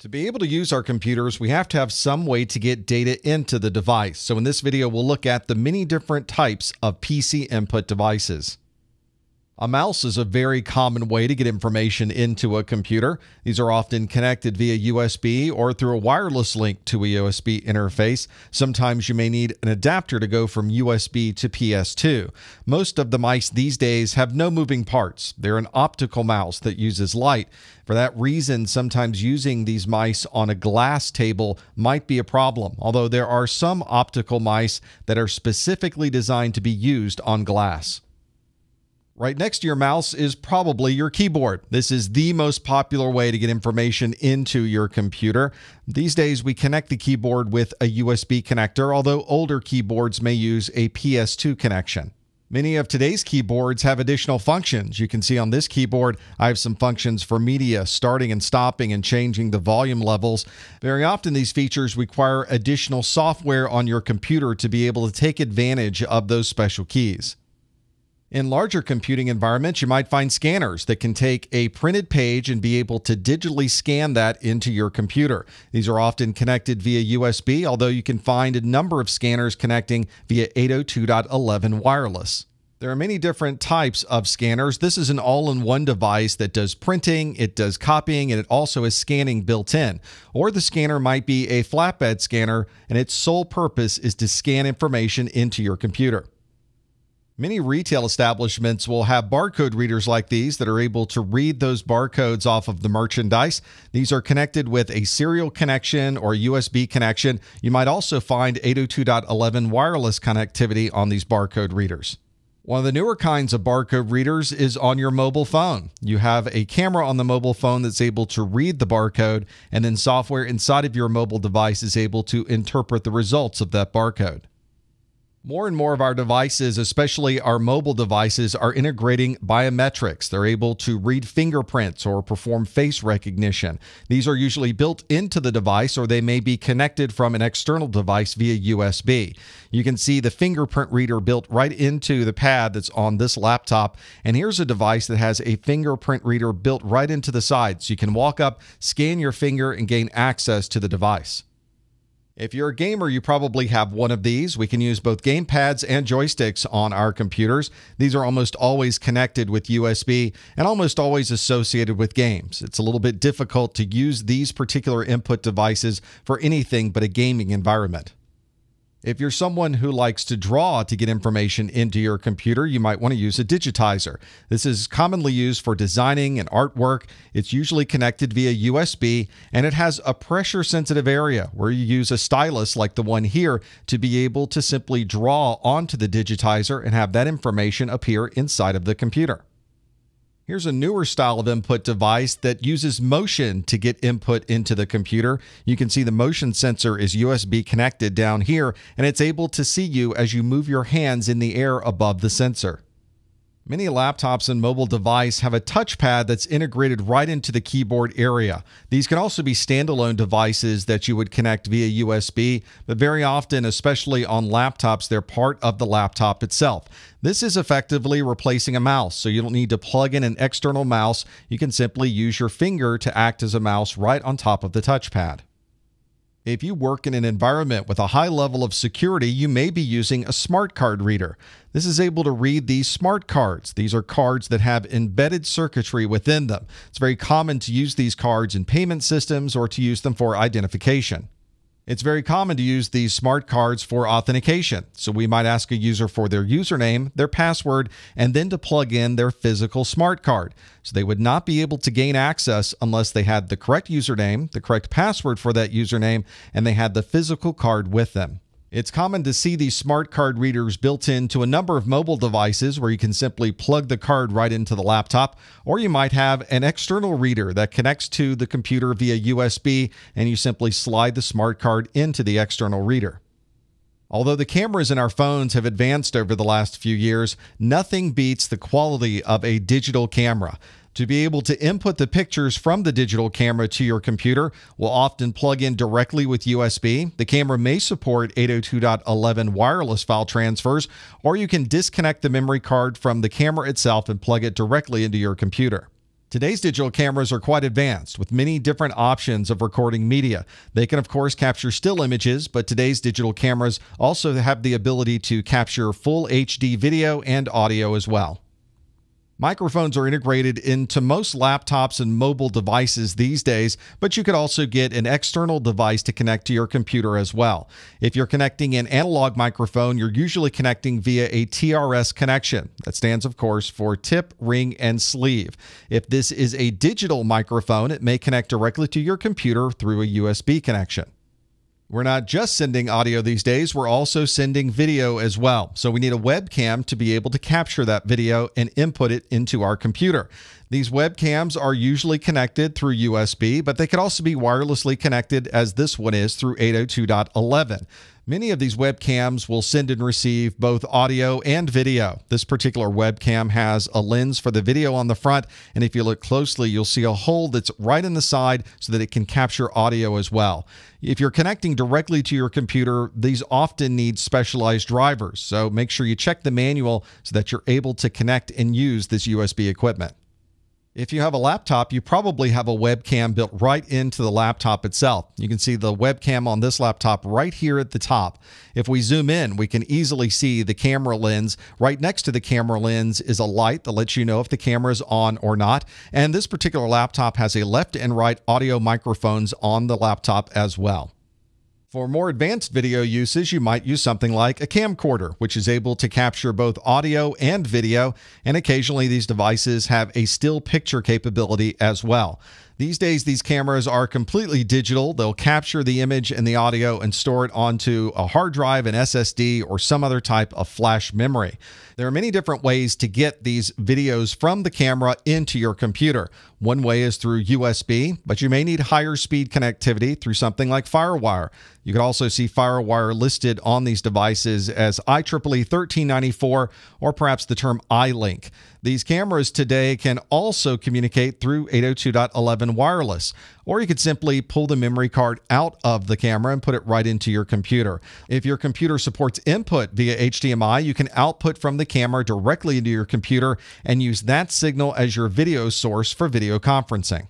To be able to use our computers, we have to have some way to get data into the device. So in this video, we'll look at the many different types of PC input devices. A mouse is a very common way to get information into a computer. These are often connected via USB or through a wireless link to a USB interface. Sometimes you may need an adapter to go from USB to PS2. Most of the mice these days have no moving parts. They're an optical mouse that uses light. For that reason, sometimes using these mice on a glass table might be a problem, although there are some optical mice that are specifically designed to be used on glass. Right next to your mouse is probably your keyboard. This is the most popular way to get information into your computer. These days, we connect the keyboard with a USB connector, although older keyboards may use a PS2 connection. Many of today's keyboards have additional functions. You can see on this keyboard, I have some functions for media, starting and stopping and changing the volume levels. Very often, these features require additional software on your computer to be able to take advantage of those special keys. In larger computing environments, you might find scanners that can take a printed page and be able to digitally scan that into your computer. These are often connected via USB, although you can find a number of scanners connecting via 802.11 wireless. There are many different types of scanners. This is an all in one device that does printing, it does copying, and it also has scanning built in. Or the scanner might be a flatbed scanner, and its sole purpose is to scan information into your computer. Many retail establishments will have barcode readers like these that are able to read those barcodes off of the merchandise. These are connected with a serial connection or USB connection. You might also find 802.11 wireless connectivity on these barcode readers. One of the newer kinds of barcode readers is on your mobile phone. You have a camera on the mobile phone that's able to read the barcode, and then software inside of your mobile device is able to interpret the results of that barcode. More and more of our devices, especially our mobile devices, are integrating biometrics. They're able to read fingerprints or perform face recognition. These are usually built into the device or they may be connected from an external device via USB. You can see the fingerprint reader built right into the pad that's on this laptop. And here's a device that has a fingerprint reader built right into the side. So you can walk up, scan your finger, and gain access to the device. If you're a gamer, you probably have one of these. We can use both gamepads and joysticks on our computers. These are almost always connected with USB and almost always associated with games. It's a little bit difficult to use these particular input devices for anything but a gaming environment. If you're someone who likes to draw to get information into your computer, you might want to use a digitizer. This is commonly used for designing and artwork. It's usually connected via USB and it has a pressure sensitive area where you use a stylus like the one here to be able to simply draw onto the digitizer and have that information appear inside of the computer. Here's a newer style of input device that uses motion to get input into the computer. You can see the motion sensor is USB connected down here, and it's able to see you as you move your hands in the air above the sensor. Many laptops and mobile device have a touchpad that's integrated right into the keyboard area. These can also be standalone devices that you would connect via USB, but very often, especially on laptops, they're part of the laptop itself. This is effectively replacing a mouse, so you don't need to plug in an external mouse. You can simply use your finger to act as a mouse right on top of the touchpad. If you work in an environment with a high level of security, you may be using a smart card reader. This is able to read these smart cards. These are cards that have embedded circuitry within them. It's very common to use these cards in payment systems or to use them for identification. It's very common to use these smart cards for authentication. So we might ask a user for their username, their password, and then to plug in their physical smart card. So they would not be able to gain access unless they had the correct username, the correct password for that username, and they had the physical card with them. It's common to see these smart card readers built into a number of mobile devices where you can simply plug the card right into the laptop, or you might have an external reader that connects to the computer via USB and you simply slide the smart card into the external reader. Although the cameras in our phones have advanced over the last few years, nothing beats the quality of a digital camera. To be able to input the pictures from the digital camera to your computer will often plug in directly with USB. The camera may support 802.11 wireless file transfers, or you can disconnect the memory card from the camera itself and plug it directly into your computer. Today's digital cameras are quite advanced with many different options of recording media. They can, of course, capture still images, but today's digital cameras also have the ability to capture full HD video and audio as well. Microphones are integrated into most laptops and mobile devices these days, but you could also get an external device to connect to your computer as well. If you're connecting an analog microphone, you're usually connecting via a TRS connection. That stands, of course, for tip, ring, and sleeve. If this is a digital microphone, it may connect directly to your computer through a USB connection. We're not just sending audio these days, we're also sending video as well. So we need a webcam to be able to capture that video and input it into our computer. These webcams are usually connected through USB, but they could also be wirelessly connected as this one is through 802.11. Many of these webcams will send and receive both audio and video. This particular webcam has a lens for the video on the front, and if you look closely, you'll see a hole that's right in the side so that it can capture audio as well. If you're connecting directly to your computer, these often need specialized drivers, so make sure you check the manual so that you're able to connect and use this USB equipment. If you have a laptop, you probably have a webcam built right into the laptop itself. You can see the webcam on this laptop right here at the top. If we zoom in, we can easily see the camera lens. Right next to the camera lens is a light that lets you know if the camera is on or not. And this particular laptop has a left and right audio microphones on the laptop as well. For more advanced video uses, you might use something like a camcorder, which is able to capture both audio and video, and occasionally these devices have a still picture capability as well. These days, these cameras are completely digital. They'll capture the image and the audio and store it onto a hard drive, an SSD, or some other type of flash memory. There are many different ways to get these videos from the camera into your computer. One way is through USB, but you may need higher speed connectivity through something like FireWire. You can also see FireWire listed on these devices as IEEE 1394 or perhaps the term iLink. These cameras today can also communicate through 802.11 wireless, or you could simply pull the memory card out of the camera and put it right into your computer. If your computer supports input via HDMI, you can output from the camera directly into your computer and use that signal as your video source for video conferencing.